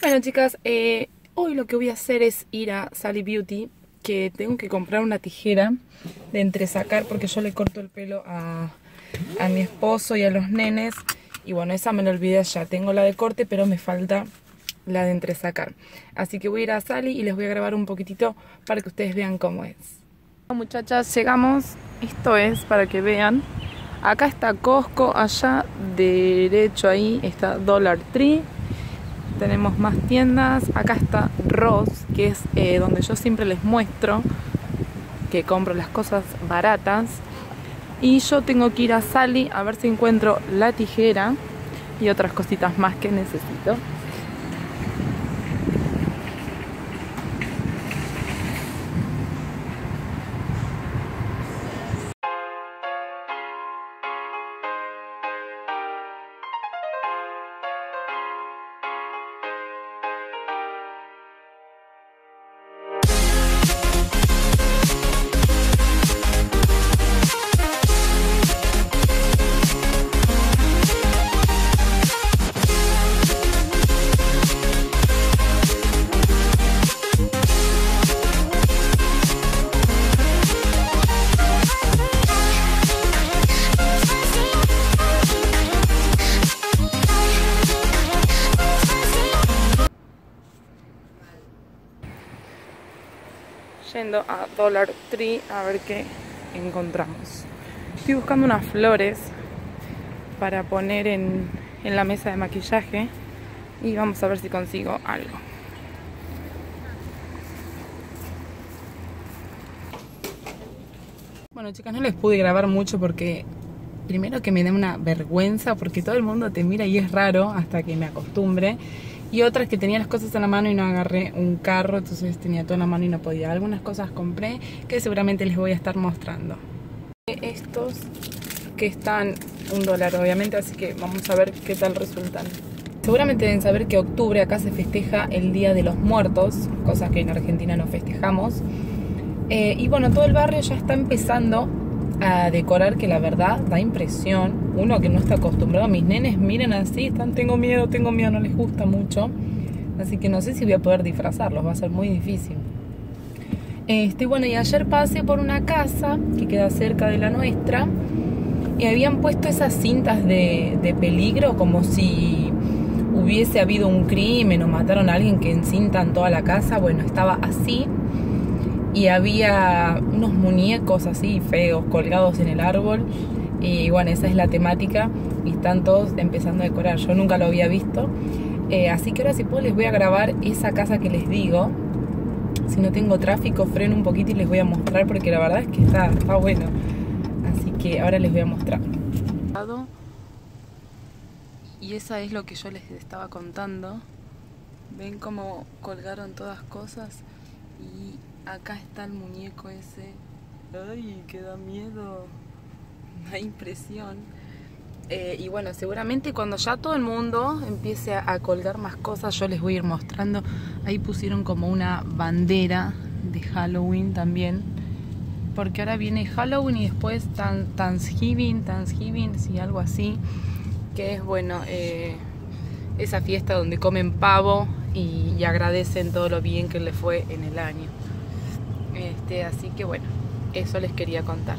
Bueno chicas, eh, hoy lo que voy a hacer es ir a Sally Beauty Que tengo que comprar una tijera de entresacar porque yo le corto el pelo a, a mi esposo y a los nenes. Y bueno, esa me la olvidé ya, tengo la de corte pero me falta la de entresacar. Así que voy a ir a Sally y les voy a grabar un poquitito para que ustedes vean cómo es. Muchachas, llegamos, esto es para que vean. Acá está Costco, allá derecho ahí está Dollar Tree tenemos más tiendas. Acá está Ross, que es eh, donde yo siempre les muestro que compro las cosas baratas. Y yo tengo que ir a Sally a ver si encuentro la tijera y otras cositas más que necesito. Yendo a Dollar Tree a ver qué encontramos. Estoy buscando unas flores para poner en, en la mesa de maquillaje y vamos a ver si consigo algo. Bueno chicas, no les pude grabar mucho porque primero que me da una vergüenza porque todo el mundo te mira y es raro hasta que me acostumbre y otras que tenía las cosas en la mano y no agarré un carro, entonces tenía todo en la mano y no podía. Algunas cosas compré que seguramente les voy a estar mostrando. Estos que están un dólar obviamente, así que vamos a ver qué tal resultan. Seguramente deben saber que octubre acá se festeja el Día de los Muertos, cosas que en Argentina no festejamos. Eh, y bueno, todo el barrio ya está empezando a decorar que la verdad da impresión. Uno que no está acostumbrado, mis nenes miren así, están, tengo miedo, tengo miedo, no les gusta mucho. Así que no sé si voy a poder disfrazarlos, va a ser muy difícil. Este, bueno, y ayer pasé por una casa que queda cerca de la nuestra y habían puesto esas cintas de, de peligro como si hubiese habido un crimen o mataron a alguien que encintan toda la casa. Bueno, estaba así y había unos muñecos así feos colgados en el árbol y bueno, esa es la temática y están todos empezando a decorar. Yo nunca lo había visto, eh, así que ahora si puedo les voy a grabar esa casa que les digo. Si no tengo tráfico, freno un poquito y les voy a mostrar porque la verdad es que está, está bueno. Así que ahora les voy a mostrar. Y esa es lo que yo les estaba contando. Ven cómo colgaron todas cosas y Acá está el muñeco ese. Ay, que da miedo. Da impresión. Eh, y bueno, seguramente cuando ya todo el mundo empiece a, colgar más cosas, yo les voy a ir mostrando. Ahí pusieron como una bandera de Halloween también. Porque ahora viene Halloween y después Thanksgiving, Thanksgiving, sí, algo así. Que es, bueno, eh, esa fiesta donde comen pavo y, y agradecen todo lo bien que les fue en el año. Este, así que bueno, eso les quería contar.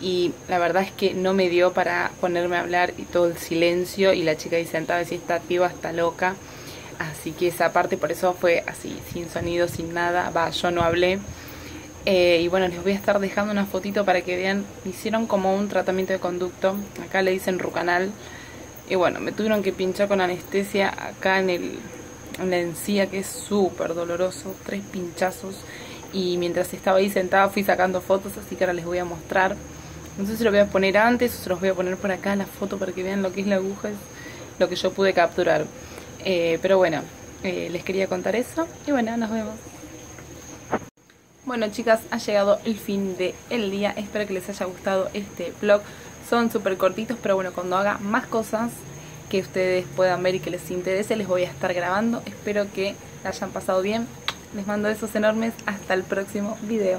y la verdad es que no me dio para ponerme a hablar y todo el silencio y la chica ahí sentada decía está viva, está loca. Así que esa parte por eso fue así, sin sonido, sin nada, va, yo no hablé. Eh, y bueno, les voy a estar dejando una fotito para que vean, hicieron como un tratamiento de conducto, acá le dicen rucanal. Y bueno, me tuvieron que pinchar con anestesia acá en el en la encía que es súper doloroso, tres pinchazos. Y mientras estaba ahí sentada fui sacando fotos, así que ahora les voy a mostrar. No sé si lo voy a poner antes o se los voy a poner por acá la foto para que vean lo que es la aguja, lo que yo pude capturar. Eh, pero bueno, eh, les quería contar eso y bueno, nos vemos. Bueno chicas, ha llegado el fin del día, espero que les haya gustado este vlog. Son súper cortitos, pero bueno, cuando haga más cosas que ustedes puedan ver y que les interese, les voy a estar grabando. Espero que la hayan pasado bien. Les mando besos enormes, hasta el próximo video.